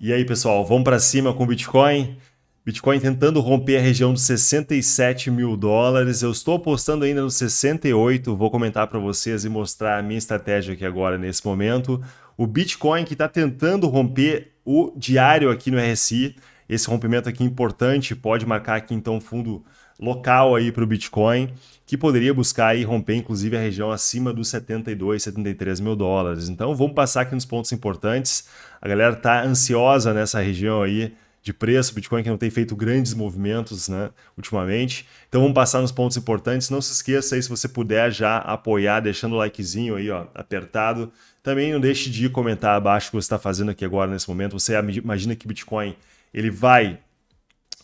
E aí, pessoal, vamos para cima com o Bitcoin? Bitcoin tentando romper a região dos 67 mil dólares. Eu estou apostando ainda nos 68. Vou comentar para vocês e mostrar a minha estratégia aqui agora nesse momento. O Bitcoin que está tentando romper o diário aqui no RSI. Esse rompimento aqui importante pode marcar aqui então fundo local aí para o Bitcoin, que poderia buscar aí romper inclusive a região acima dos 72, 73 mil dólares. Então vamos passar aqui nos pontos importantes. A galera está ansiosa nessa região aí de preço, Bitcoin que não tem feito grandes movimentos né, ultimamente. Então vamos passar nos pontos importantes. Não se esqueça aí, se você puder já apoiar, deixando o likezinho aí, ó, apertado. Também não deixe de comentar abaixo o que você está fazendo aqui agora nesse momento. Você imagina que Bitcoin ele vai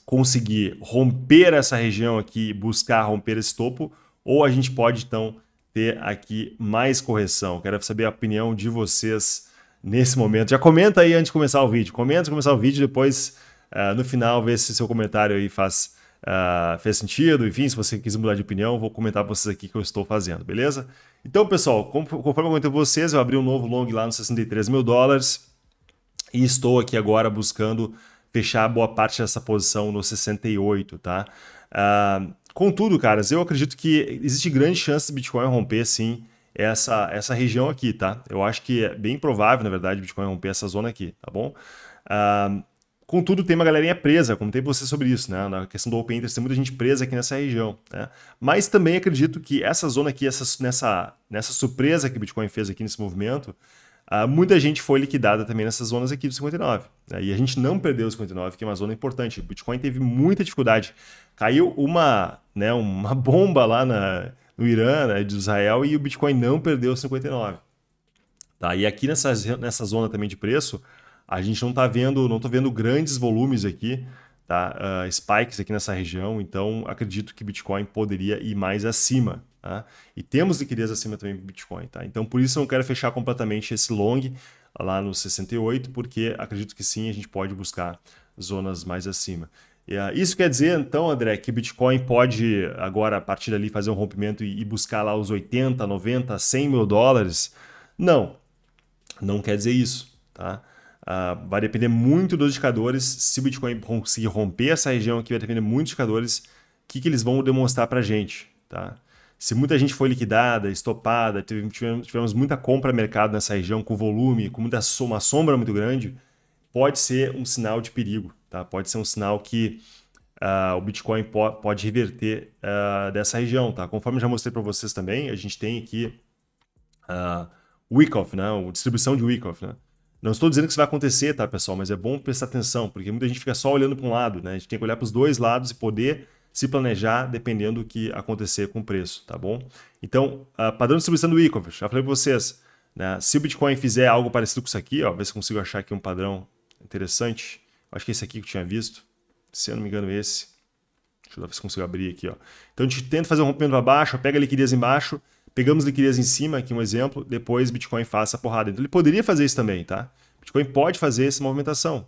conseguir romper essa região aqui, buscar romper esse topo, ou a gente pode então ter aqui mais correção. Quero saber a opinião de vocês nesse momento. Já comenta aí antes de começar o vídeo. Comenta antes de começar o vídeo, depois uh, no final ver se seu comentário aí faz, uh, fez sentido. Enfim, se você quiser mudar de opinião, vou comentar para vocês aqui que eu estou fazendo, beleza? Então, pessoal, conforme eu comentei com vocês, eu abri um novo long lá nos 63 mil dólares e estou aqui agora buscando fechar boa parte dessa posição no 68, tá? Uh, contudo, caras, eu acredito que existe grande chance do Bitcoin romper, sim, essa, essa região aqui, tá? Eu acho que é bem provável, na verdade, Bitcoin romper essa zona aqui, tá bom? Uh, contudo, tem uma galerinha presa, comentei com você sobre isso, né? Na questão do Open Interest, tem muita gente presa aqui nessa região, né? Mas também acredito que essa zona aqui, essa, nessa, nessa surpresa que o Bitcoin fez aqui nesse movimento, Uh, muita gente foi liquidada também nessas zonas aqui do 59. Né? E a gente não perdeu o 59, que é uma zona importante. O Bitcoin teve muita dificuldade. Caiu uma, né, uma bomba lá na, no Irã, né, de Israel, e o Bitcoin não perdeu o 59. Tá? E aqui nessa, nessa zona também de preço, a gente não está vendo, não tô vendo grandes volumes aqui, tá? Uh, spikes aqui nessa região, então acredito que Bitcoin poderia ir mais acima. Tá? E temos liquidez acima também do Bitcoin. Tá? Então, por isso eu não quero fechar completamente esse long lá no 68, porque acredito que sim, a gente pode buscar zonas mais acima. Uh, isso quer dizer, então, André, que Bitcoin pode agora, a partir dali, fazer um rompimento e, e buscar lá os 80, 90, 100 mil dólares? Não, não quer dizer isso. Tá? Uh, vai depender muito dos indicadores. Se o Bitcoin conseguir romper essa região aqui, vai depender muito dos indicadores. O que, que eles vão demonstrar para a gente. Tá? Se muita gente foi liquidada, estopada, tivemos, muita compra mercado nessa região com volume, com muita, uma sombra muito grande, pode ser um sinal de perigo. Tá? Pode ser um sinal que uh, o Bitcoin po pode reverter uh, dessa região. Tá? Conforme já mostrei para vocês também, a gente tem aqui uh, Wyckoff, né? a distribuição de Wyckoff. Né? Não estou dizendo que isso vai acontecer, tá, pessoal? Mas é bom prestar atenção, porque muita gente fica só olhando para um lado. Né? A gente tem que olhar para os dois lados e poder se planejar dependendo do que acontecer com o preço, tá bom? Então, uh, padrão de distribuição do e-commerce, já falei para vocês, né? se o Bitcoin fizer algo parecido com isso aqui, ó, ver se consigo achar aqui um padrão interessante, acho que esse aqui que eu tinha visto, se eu não me engano esse, deixa eu ver se consigo abrir aqui, ó. Então a gente tenta fazer um rompimento para baixo, pega a liquidez embaixo, pegamos liquidez em cima, aqui um exemplo, depois Bitcoin faz essa porrada. Então ele poderia fazer isso também, tá? Bitcoin pode fazer essa movimentação.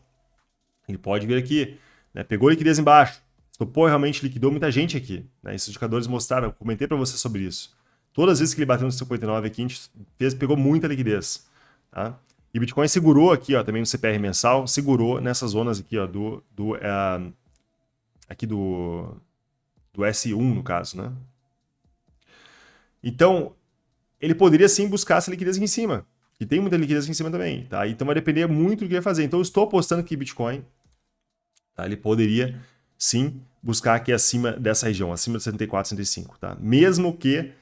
Ele pode vir aqui, né? pegou liquidez embaixo, Stopou realmente liquidou muita gente aqui. Né? Esses indicadores mostraram, comentei para você sobre isso. Todas as vezes que ele bateu no 59 aqui, a gente fez, pegou muita liquidez. Tá? E Bitcoin segurou aqui, ó, também no CPR mensal, segurou nessas zonas aqui, ó, do, do uh, aqui do, do S1, no caso, né? Então, ele poderia sim buscar essa liquidez aqui em cima. E tem muita liquidez aqui em cima também, tá? Então vai depender muito do que vai fazer. Então eu estou apostando que Bitcoin, tá? Ele poderia sim buscar aqui acima dessa região, acima de 74, 75, tá? Mesmo que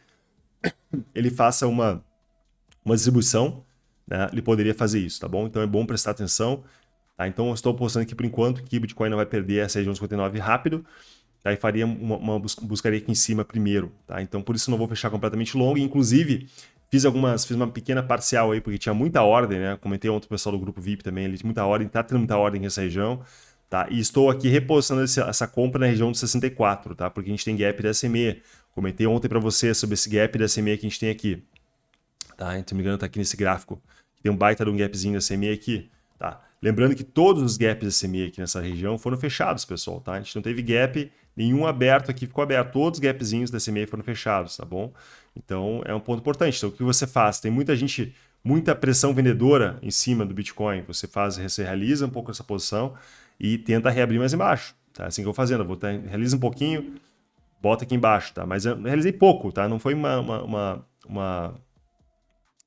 ele faça uma, uma distribuição, né, ele poderia fazer isso, tá bom? Então é bom prestar atenção. Tá? Então eu estou apostando aqui por enquanto que o Bitcoin não vai perder essa região 59 rápido, tá? e faria uma, uma buscaria aqui em cima primeiro. Tá? Então por isso não vou fechar completamente longo, inclusive fiz algumas, fiz uma pequena parcial aí, porque tinha muita ordem, né? Comentei ontem o pessoal do grupo VIP também, ele tinha muita ordem, tá tendo muita ordem nessa região. Tá? E estou aqui reposicionando essa compra na região de 64, tá? porque a gente tem gap da SME. Comentei ontem para você sobre esse gap da SME que a gente tem aqui. Tá? Se não me engano, está aqui nesse gráfico. Tem um baita de um gapzinho da SME aqui. Tá? Lembrando que todos os gaps da SME aqui nessa região foram fechados, pessoal. Tá? A gente não teve gap nenhum aberto aqui, ficou aberto. Todos os gapzinhos da SME foram fechados, tá bom? Então, é um ponto importante. Então, o que você faz? Tem muita gente muita pressão vendedora em cima do Bitcoin, você faz, você realiza um pouco essa posição e tenta reabrir mais embaixo. Tá? Assim que eu vou fazendo, eu vou ter, realiza um pouquinho, bota aqui embaixo, tá? Mas eu realizei pouco, tá? Não foi uma, uma, uma, uma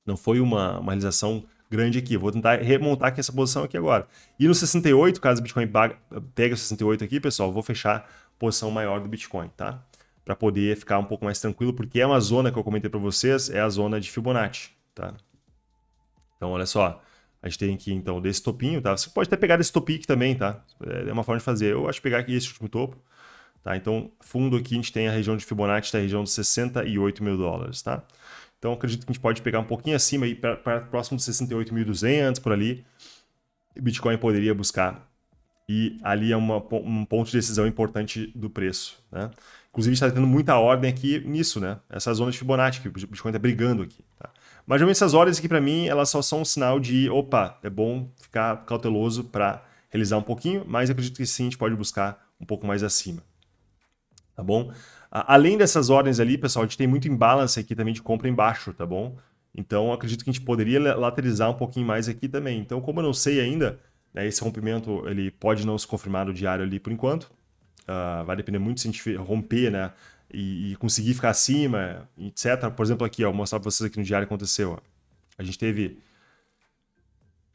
não foi uma, uma realização grande aqui. Vou tentar remontar aqui essa posição aqui agora. E no 68, caso o Bitcoin pegue o 68 aqui, pessoal, vou fechar posição maior do Bitcoin, tá? Para poder ficar um pouco mais tranquilo, porque é uma zona que eu comentei para vocês, é a zona de Fibonacci, tá? Então, olha só, a gente tem aqui, então, desse topinho, tá? Você pode até pegar desse topic também, tá? É uma forma de fazer. Eu acho pegar aqui esse último topo, tá? Então, fundo aqui, a gente tem a região de Fibonacci, tá? A região de 68 mil dólares, tá? Então, acredito que a gente pode pegar um pouquinho acima, aí para próximo de 68.200, por ali. Bitcoin poderia buscar. E ali é uma, um ponto de decisão importante do preço, né? Inclusive, está tendo muita ordem aqui nisso, né? Essa zona de Fibonacci, que o Bitcoin está brigando aqui, tá? Mas geralmente essas ordens aqui para mim, elas só são um sinal de, opa, é bom ficar cauteloso para realizar um pouquinho, mas acredito que sim, a gente pode buscar um pouco mais acima. Tá bom? Além dessas ordens ali, pessoal, a gente tem muito imbalance aqui também de compra embaixo, tá bom? Então, acredito que a gente poderia lateralizar um pouquinho mais aqui também. Então, como eu não sei ainda, né, esse rompimento ele pode não se confirmar no diário ali por enquanto. Uh, vai depender muito se a gente romper, né? E, e, conseguir ficar acima, etc. Por exemplo, aqui, ó, vou mostrar para vocês aqui no diário aconteceu. Ó. A gente teve.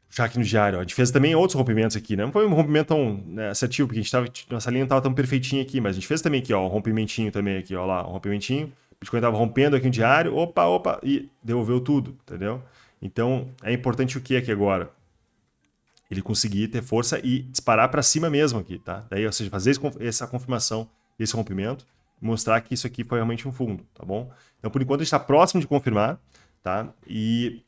Já aqui no diário, ó, a gente fez também outros rompimentos aqui, né? Não foi um rompimento tão né, assertivo, porque a gente tava, nossa linha não estava tão perfeitinha aqui, mas a gente fez também aqui, ó, um rompimentinho também aqui, ó lá, um rompimentinho. O Bitcoin estava rompendo aqui no diário, opa, opa, e devolveu tudo, entendeu? Então, é importante o que aqui agora? Ele conseguir ter força e disparar para cima mesmo aqui, tá? Daí, ou seja, fazer essa confirmação desse rompimento mostrar que isso aqui foi realmente um fundo, tá bom? Então, por enquanto, está próximo de confirmar, tá? E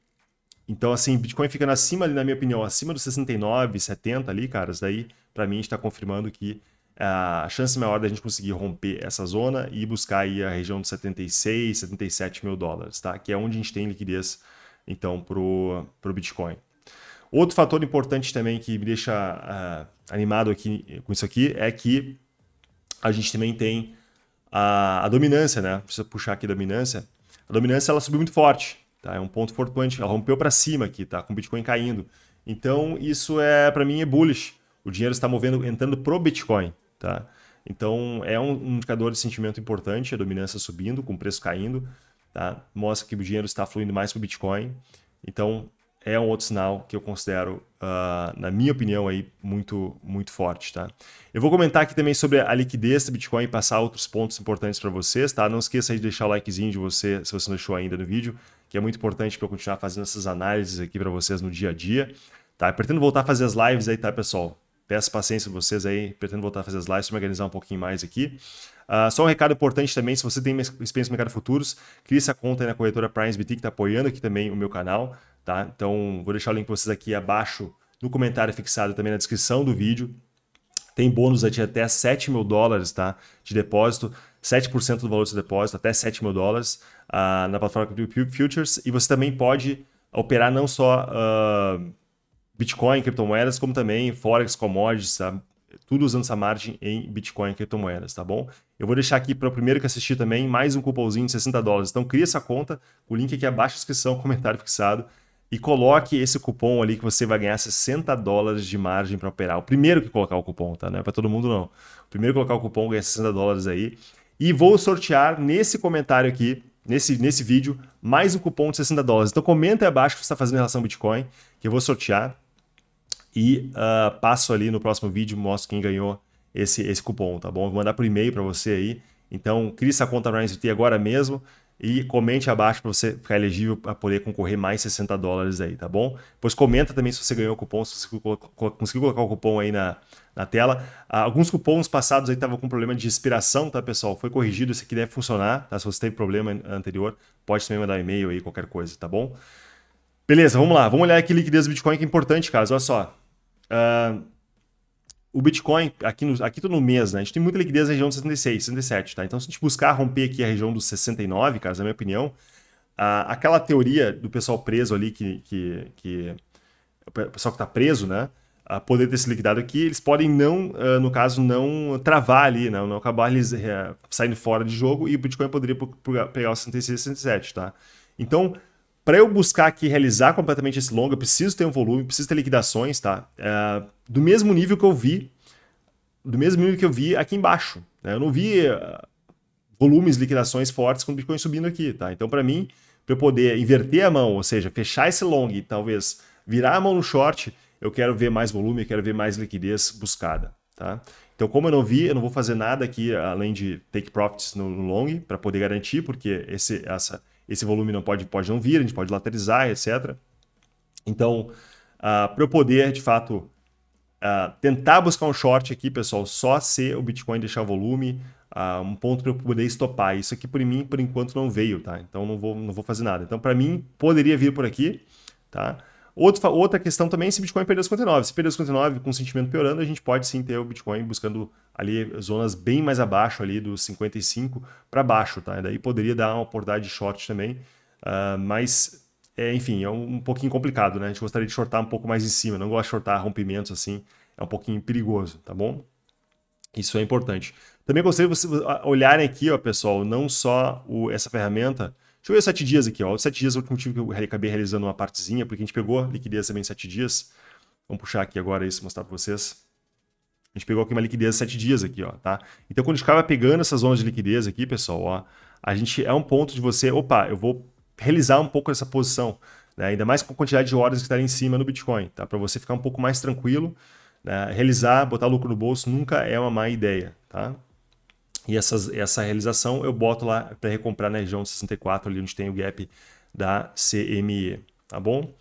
então, assim, Bitcoin ficando acima ali, na minha opinião, acima dos 69, 70 ali, caras, daí, para mim, está confirmando que a chance maior da gente conseguir romper essa zona e buscar aí a região de 76, 77 mil dólares, tá? Que é onde a gente tem liquidez, então, pro, pro Bitcoin. Outro fator importante também que me deixa uh, animado aqui com isso aqui é que a gente também tem a, a dominância, né? Precisa puxar aqui a dominância. A dominância ela subiu muito forte, tá? É um ponto fortuante. Ela rompeu para cima aqui, tá? Com o Bitcoin caindo. Então isso é para mim é bullish. O dinheiro está movendo, entrando pro Bitcoin, tá? Então é um indicador de sentimento importante, a dominância subindo, com o preço caindo, tá? Mostra que o dinheiro está fluindo mais para o Bitcoin. Então é um outro sinal que eu considero, uh, na minha opinião, aí, muito, muito forte. Tá? Eu vou comentar aqui também sobre a liquidez do Bitcoin e passar outros pontos importantes para vocês. Tá? Não esqueça de deixar o likezinho de você, se você não deixou ainda no vídeo, que é muito importante para eu continuar fazendo essas análises aqui para vocês no dia a dia. Tá? Eu pretendo voltar a fazer as lives aí, tá, pessoal? Peço paciência vocês aí, pretendo voltar a fazer as lives para me organizar um pouquinho mais aqui. Uh, só um recado importante também, se você tem experiência no mercado futuros, crie essa conta aí na corretora PrimesBT, que está apoiando aqui também o meu canal. Tá? Então, vou deixar o link para vocês aqui abaixo no comentário fixado também na descrição do vídeo. Tem bônus de até 7 mil dólares tá? de depósito, 7% do valor do seu depósito, até 7 mil dólares uh, na plataforma do Futures. E você também pode operar não só uh, Bitcoin, criptomoedas, como também Forex, commodities, tá? tudo usando essa margem em Bitcoin e criptomoedas, tá bom? Eu vou deixar aqui para o primeiro que assistir também mais um cupomzinho de 60 dólares. Então cria essa conta, o link aqui abaixo na descrição, comentário fixado e coloque esse cupom ali que você vai ganhar 60 dólares de margem para operar. O primeiro que colocar o cupom, tá? Não é para todo mundo não. O primeiro que colocar o cupom ganha 60 dólares aí. E vou sortear nesse comentário aqui, nesse, nesse vídeo, mais um cupom de 60 dólares. Então comenta aí abaixo o que você está fazendo em relação ao Bitcoin, que eu vou sortear. E uh, passo ali no próximo vídeo, mostro quem ganhou esse, esse cupom, tá bom? Vou mandar por e-mail para você aí. Então, crie essa conta no RiseVT agora mesmo e comente abaixo para você ficar elegível para poder concorrer mais 60 dólares aí, tá bom? Pois comenta também se você ganhou o cupom, se você conseguiu colocar o cupom aí na, na tela. Ah, alguns cupons passados aí estavam com problema de expiração, tá, pessoal? Foi corrigido, esse aqui deve funcionar, tá? Se você teve problema anterior, pode também mandar um e-mail aí, qualquer coisa, tá bom? Beleza, vamos lá. Vamos olhar aqui liquidez do Bitcoin, que é importante, cara. Olha só. Uh, o Bitcoin, aqui, no, aqui no mês, né? A gente tem muita liquidez na região de 66, 67, tá? Então, se a gente buscar romper aqui a região dos 69, cara, na minha opinião, uh, aquela teoria do pessoal preso ali, que, que, que o pessoal que está preso, né? Uh, poder ter se liquidado aqui, eles podem não, uh, no caso, não travar ali, né? não acabar eles uh, saindo fora de jogo e o Bitcoin poderia pegar os 66, 67, tá? Então, para eu buscar aqui realizar completamente esse long, eu preciso ter um volume, preciso ter liquidações, tá? É, do mesmo nível que eu vi, do mesmo nível que eu vi aqui embaixo. Né? Eu não vi uh, volumes, liquidações fortes com o Bitcoin subindo aqui, tá? Então, para mim, para eu poder inverter a mão, ou seja, fechar esse long e talvez virar a mão no short, eu quero ver mais volume, eu quero ver mais liquidez buscada, tá? Então, como eu não vi, eu não vou fazer nada aqui além de take profits no long para poder garantir, porque esse, essa, esse volume não pode, pode não vir, a gente pode lateralizar, etc. Então, uh, ah, para eu poder, de fato, uh, tentar buscar um short aqui, pessoal, só se o Bitcoin deixar volume, uh, um ponto para eu poder estopar. Isso aqui, por mim, por enquanto, não veio, tá? Então, não vou, não vou fazer nada. Então, para mim, poderia vir por aqui, tá? Outro, outra questão também, se o Bitcoin perder os 59. Se perder os 59 com o sentimento piorando, a gente pode sim ter o Bitcoin buscando ali zonas bem mais abaixo ali dos 55 para baixo, tá? Daí poderia dar uma oportunidade de short também, uh, mas é, enfim, é um, um, pouquinho complicado, né? A gente gostaria de shortar um pouco mais em cima, não gosto de shortar rompimentos assim, é um pouquinho perigoso, tá bom? Isso é importante. Também gostaria de vocês olharem aqui, ó, pessoal, não só o, essa ferramenta, Deixa eu ver os sete dias aqui, ó. Os sete dias é o último que eu acabei realizando uma partezinha, porque a gente pegou liquidez também em sete dias. Vamos puxar aqui agora isso, mostrar para vocês. A gente pegou aqui uma liquidez de sete dias aqui, ó, tá? Então, quando a gente acaba pegando essas zonas de liquidez aqui, pessoal, ó, a gente é um ponto de você, opa, eu vou realizar um pouco essa posição, né? ainda mais com a quantidade de horas que está em cima no Bitcoin, tá? Para você ficar um pouco mais tranquilo, né? realizar, botar lucro no bolso nunca é uma má ideia, tá? E essas, essa realização eu boto lá para recomprar na região 64, ali onde tem o gap da CME, tá bom?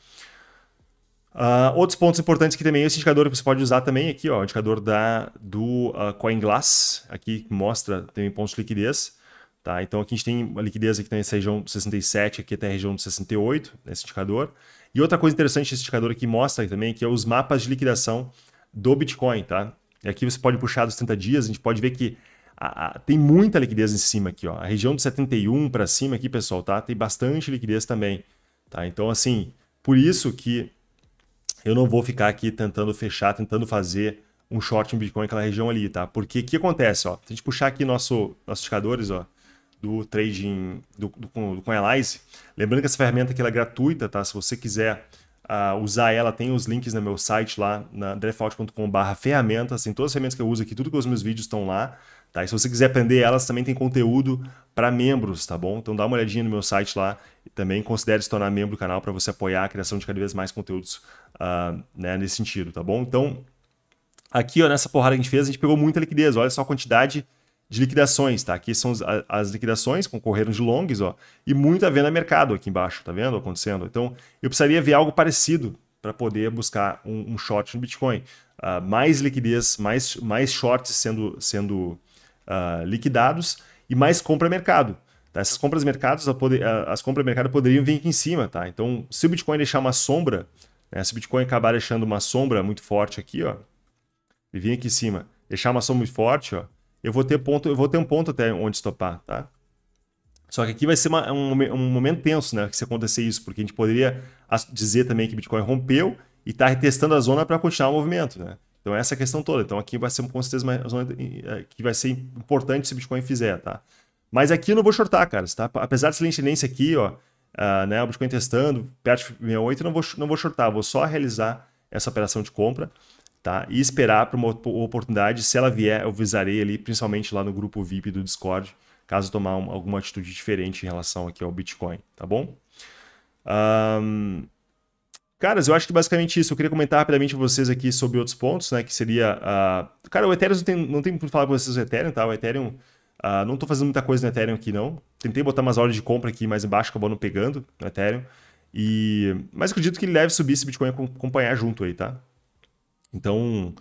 Uh, outros pontos importantes que também esse indicador que você pode usar também aqui, ó, o indicador da, do uh, CoinGlass, aqui mostra também pontos de liquidez. Tá? Então aqui a gente tem a liquidez aqui nessa região de 67, aqui até a região de 68, nesse indicador. E outra coisa interessante esse indicador aqui mostra também que é os mapas de liquidação do Bitcoin. Tá? E aqui você pode puxar dos 30 dias, a gente pode ver que a, a, tem muita liquidez em cima aqui, ó. A região de 71 para cima aqui, pessoal, tá? Tem bastante liquidez também, tá? Então, assim, por isso que eu não vou ficar aqui tentando fechar, tentando fazer um short em Bitcoin naquela região ali, tá? Porque o que acontece, ó? Se a gente puxar aqui nosso, nossos indicadores, ó, do trading, do, do, do CoinAlyze, lembrando que essa ferramenta aqui é gratuita, tá? Se você quiser uh, usar ela, tem os links no meu site lá, na drefalt.com.br ferramentas, tem todas as ferramentas que eu uso aqui, tudo que os meus vídeos estão lá, Tá? E se você quiser aprender elas, também tem conteúdo para membros, tá bom? Então dá uma olhadinha no meu site lá e também considere se tornar membro do canal para você apoiar a criação de cada vez mais conteúdos uh, né, nesse sentido, tá bom? Então, aqui ó, nessa porrada que a gente fez, a gente pegou muita liquidez. Olha só a quantidade de liquidações, tá? Aqui são as liquidações concorreram de longs, ó, e muita venda mercado aqui embaixo, tá vendo acontecendo? Então, eu precisaria ver algo parecido para poder buscar um, um, short no Bitcoin. Uh, mais liquidez, mais, mais shorts sendo, sendo uh, liquidados e mais compra mercado. Tá? Essas compras mercados, as compras mercado poderiam vir aqui em cima, tá? Então, se o Bitcoin deixar uma sombra, né? se o Bitcoin acabar deixando uma sombra muito forte aqui, ó, e vir aqui em cima, deixar uma sombra muito forte, ó, eu vou ter ponto, eu vou ter um ponto até onde estopar, tá? Só que aqui vai ser uma, um, um, momento tenso, né? Que se acontecer isso, porque a gente poderia dizer também que Bitcoin rompeu e está retestando a zona para continuar o movimento, né? Então, essa é a questão toda. Então, aqui vai ser com certeza uma é, que vai ser importante se o Bitcoin fizer, tá? Mas aqui eu não vou shortar, cara. Tá? Apesar dessa tendência aqui, ó, uh, né, o Bitcoin testando, perto de 68, eu não vou, não vou shortar, vou só realizar essa operação de compra, tá? E esperar para uma oportunidade. Se ela vier, eu visarei ali, principalmente lá no grupo VIP do Discord, caso tomar uma, alguma atitude diferente em relação aqui ao Bitcoin, tá bom? Um, Caras, eu acho que basicamente isso. Eu queria comentar rapidamente vocês aqui sobre outros pontos, né? Que seria. Uh... Cara, o Ethereum não tem, não tem muito falar com vocês do Ethereum, tá? O Ethereum. Uh, não estou fazendo muita coisa no Ethereum aqui, não. Tentei botar umas ordens de compra aqui mais embaixo, acabou não pegando no Ethereum. E... Mas acredito que ele deve subir se o Bitcoin acompanhar junto aí, tá? Então,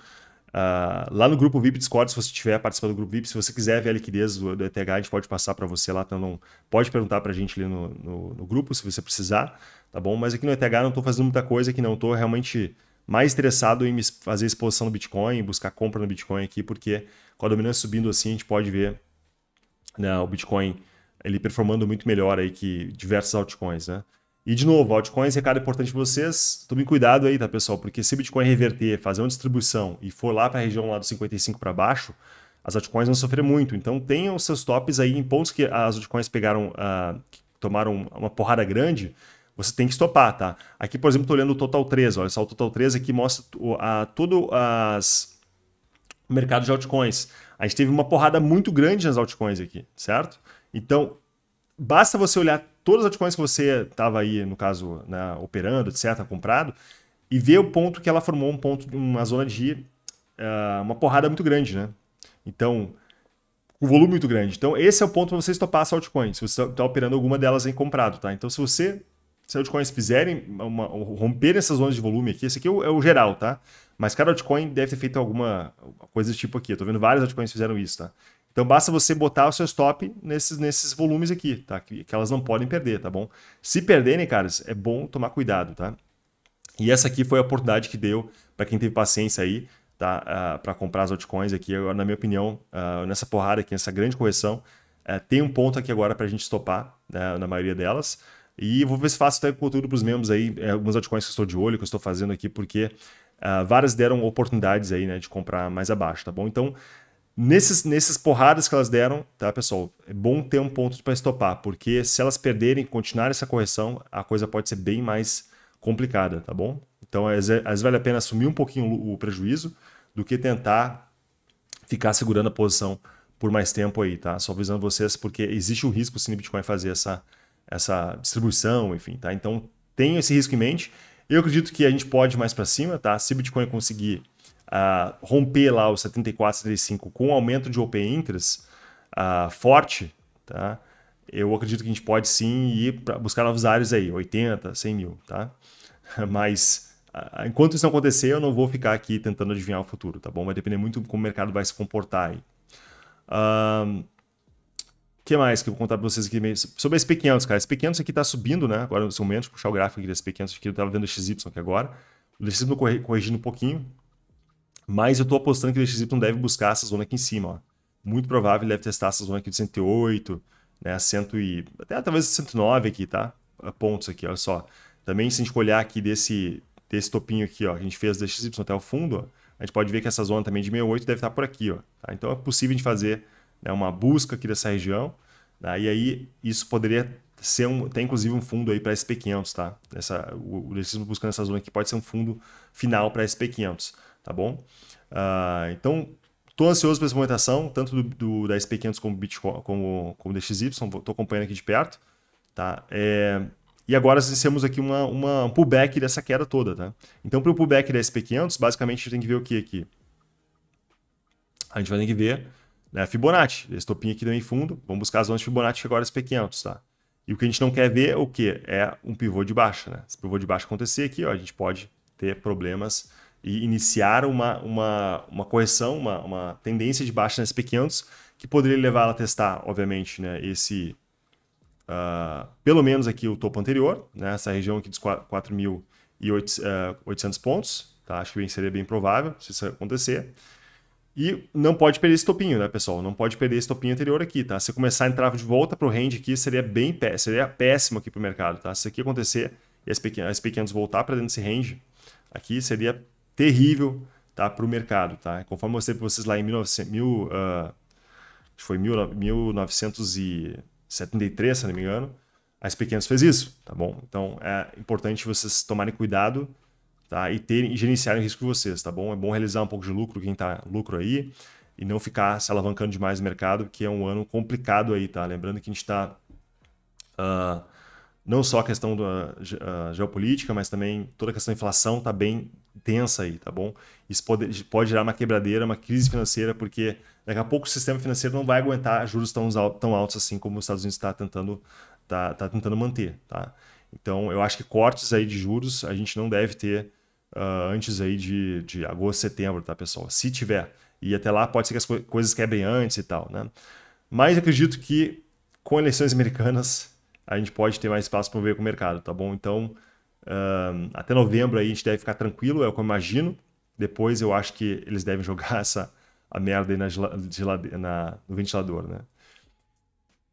Uh, lá no grupo VIP Discord, se você estiver participando do grupo VIP, se você quiser ver a liquidez do, do ETH, a gente pode passar para você lá. Então, pode perguntar para a gente ali no, no, no, grupo se você precisar, tá bom? Mas aqui no ETH não estou fazendo muita coisa, aqui não estou realmente mais interessado em fazer exposição no Bitcoin, buscar compra no Bitcoin aqui, porque com a dominância subindo assim, a gente pode ver né, o Bitcoin ele performando muito melhor aí que diversas altcoins, né? E de novo, altcoins, recado importante para vocês, tomem cuidado aí, tá, pessoal? Porque se Bitcoin reverter, fazer uma distribuição e for lá para a região lá dos 55 para baixo, as altcoins vão sofrer muito. Então tenham seus tops aí em pontos que as altcoins pegaram, uh, tomaram uma porrada grande, você tem que estopar, tá? Aqui, por exemplo, estou olhando o Total 3, olha só, o Total 3 aqui mostra a, todo as, o mercado de altcoins. A gente teve uma porrada muito grande nas altcoins aqui, certo? Então, basta você olhar todas as altcoins que você estava aí, no caso, né, operando, etc., comprado, e ver o ponto que ela formou um ponto, uma zona de uh, uma porrada muito grande, né? Então, um volume muito grande. Então, esse é o ponto para você estopar essa altcoin, se você está operando alguma delas em comprado, tá? Então, se você, se altcoins fizerem, uma, romper essas zonas de volume aqui, esse aqui é o, é o, geral, tá? Mas cada altcoin deve ter feito alguma coisa do tipo aqui. Eu tô vendo várias altcoins que fizeram isso, tá? Então, basta você botar o seu stop nesses, nesses volumes aqui, tá? Que, que elas não podem perder, tá bom? Se perderem, caras, é bom tomar cuidado, tá? E essa aqui foi a oportunidade que deu para quem teve paciência aí, tá? Uh, ah, para comprar as altcoins aqui. Agora, na minha opinião, uh, nessa porrada aqui, nessa grande correção, uh, tem um ponto aqui agora para a gente estopar né, na maioria delas. E vou ver se faço até conteúdo para os membros aí, é, algumas altcoins que eu estou de olho, que eu estou fazendo aqui, porque várias deram oportunidades aí, né, de comprar mais abaixo, tá bom? Então, nesses, nesses porradas que elas deram, tá, pessoal? É bom ter um ponto para estopar, porque se elas perderem, continuar essa correção, a coisa pode ser bem mais complicada, tá bom? Então, às vezes vale a pena assumir um pouquinho o prejuízo do que tentar ficar segurando a posição por mais tempo aí, tá? Só avisando vocês, porque existe o risco sim o Bitcoin fazer essa, essa distribuição, enfim, tá? Então, tenha esse risco em mente. Eu acredito que a gente pode mais para cima, tá? Se o Bitcoin conseguir uh, romper lá os 74, 75 com um aumento de OP interest uh, forte, tá? Eu acredito que a gente pode sim ir para buscar novos áreas aí, 80, 100 mil, tá? Mas uh, enquanto isso não acontecer, eu não vou ficar aqui tentando adivinhar o futuro, tá bom? Vai depender muito como o mercado vai se comportar aí. O que mais que eu vou contar para vocês aqui sobre a SP500, cara? A SP500 aqui está subindo, né? Agora nesse momento, puxar o gráfico aqui da SP500, aqui eu estava vendo o XY aqui agora. O XY corrigindo um pouquinho, mas eu estou apostando que o DXY deve buscar essa zona aqui em cima. Ó. Muito provável ele deve testar essa zona aqui de 108, né, 100 e, até talvez 109 aqui, tá? Pontos aqui, olha só. Também se a gente olhar aqui desse, desse topinho aqui, ó, que a gente fez DXY até o fundo, ó, a gente pode ver que essa zona também de 68 deve estar por aqui. Ó, tá? Então é possível de fazer né, uma busca aqui dessa região. Tá? E aí isso poderia ser um, tem inclusive um fundo aí para SP500, tá? Essa, o, o DXY buscando essa zona aqui pode ser um fundo final para SP500 tá bom? Uh, então, estou ansioso para essa movimentação, tanto do, do, da SP500 como Bitcoin, como, como DXY, estou acompanhando aqui de perto, tá? É, e agora temos aqui uma, uma, um pullback dessa queda toda, tá? Então, para o pullback da SP500, basicamente a gente tem que ver o que aqui? A gente vai ter que ver né, Fibonacci, esse topinho aqui também fundo, vamos buscar as zonas de Fibonacci agora SP500, tá? E o que a gente não quer ver é o que? É um pivô de baixa, né? Se o pivô de baixa acontecer aqui, ó, a gente pode ter problemas e iniciar uma, uma, uma correção, uma, uma tendência de baixa nas SP500, que poderia levar ela a testar, obviamente, né, esse, uh, pelo menos aqui o topo anterior, né, essa região aqui dos 4.800 pontos, tá? acho que bem, seria bem provável se isso acontecer. E não pode perder esse topinho, né, pessoal? Não pode perder esse topinho anterior aqui, tá? Se começar a entrar de volta para o range aqui, seria bem péssimo, seria péssimo aqui para o mercado, tá? Se isso aqui acontecer e as SP500 voltar para dentro desse range, aqui seria terrível tá, para o mercado. Tá? Conforme eu mostrei para vocês lá em 1900, mil, uh, foi 1973, se não me engano, a SP500 fez isso, tá bom? Então é importante vocês tomarem cuidado tá? e, terem, e gerenciarem o risco de vocês, tá bom? É bom realizar um pouco de lucro, quem está lucro aí, e não ficar se alavancando demais no mercado, que é um ano complicado aí, tá? Lembrando que a gente está uh, ah, não só a questão da uh, geopolítica, mas também toda a questão da inflação está bem tensa aí, tá bom? Isso pode, pode gerar uma quebradeira, uma crise financeira, porque daqui a pouco o sistema financeiro não vai aguentar juros tão, tão altos assim como os Estados Unidos está tentando, tá, tá tentando manter, tá? Então, eu acho que cortes aí de juros a gente não deve ter uh, antes aí de, de agosto, setembro, tá, pessoal? Se tiver. E até lá pode ser que as co coisas quebrem antes e tal, né? Mas acredito que com eleições americanas a gente pode ter mais espaço para ver com o mercado, tá bom? Então, até novembro aí a gente deve ficar tranquilo, é o que eu imagino. Depois eu acho que eles devem jogar essa a merda aí na, na, no ventilador, né?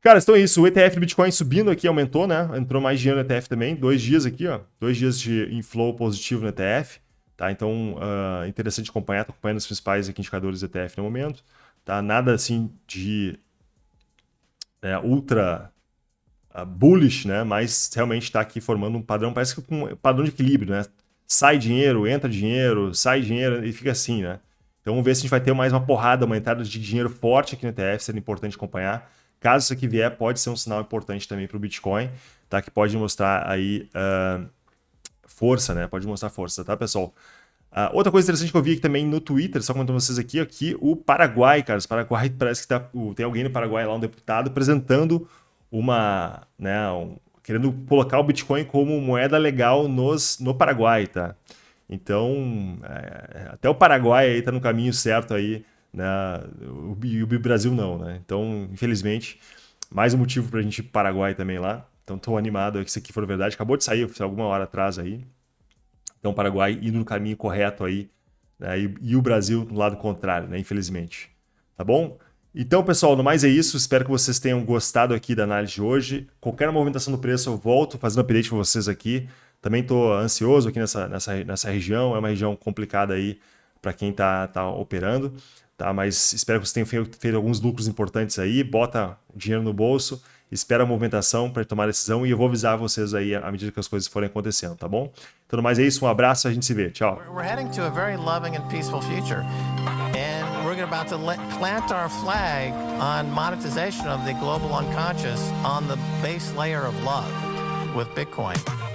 Cara, então é isso. O ETF do Bitcoin subindo aqui, aumentou, né? Entrou mais dinheiro no ETF também. Dois dias aqui, ó. Dois dias de inflow positivo no ETF. Tá? Então, uh, interessante acompanhar. Estou acompanhando os principais aqui, indicadores do ETF no momento. Tá? Nada assim de é, ultra uh, bullish, né? Mas realmente está aqui formando um padrão, parece que com um padrão de equilíbrio, né? Sai dinheiro, entra dinheiro, sai dinheiro e fica assim, né? Então vamos ver se a gente vai ter mais uma porrada, uma entrada de dinheiro forte aqui no ETF, sendo importante acompanhar. Caso isso aqui vier, pode ser um sinal importante também para o Bitcoin, tá? Que pode mostrar aí uh, força, né? Pode mostrar força, tá, pessoal? Uh, outra coisa interessante que eu vi aqui também no Twitter, só contando vocês aqui, aqui o Paraguai, cara. O Paraguai parece que tá, tem alguém no Paraguai lá, um deputado, apresentando uma, né, um, querendo colocar o Bitcoin como moeda legal nos, no Paraguai, tá? Então, é, até o Paraguai aí tá no caminho certo aí, né? O, o Brasil não, né? Então, infelizmente, mais um motivo para a gente ir para Paraguai também lá. Então, estou animado que isso aqui for verdade. Acabou de sair, alguma hora atrás aí. Então, o Paraguai indo no caminho correto aí, né? e, e, o Brasil no lado contrário, né? Infelizmente. Tá bom? Então, pessoal, no mais é isso. Espero que vocês tenham gostado aqui da análise de hoje. Qualquer movimentação do preço, eu volto fazendo update para vocês aqui. Também estou ansioso aqui nessa, nessa, nessa região. É uma região complicada aí para quem está tá operando. Tá? Mas espero que vocês tenham feito, feito alguns lucros importantes aí. Bota dinheiro no bolso espera a movimentação para tomar decisão e eu vou avisar vocês aí à medida que as coisas forem acontecendo, tá bom? Então, mais é isso, um abraço, a gente se vê. Tchau. About to plant our flag on monetization of the global unconscious on the base layer of love with Bitcoin.